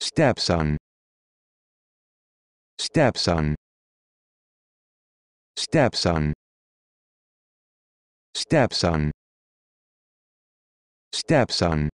stepson stepson stepson stepson stepson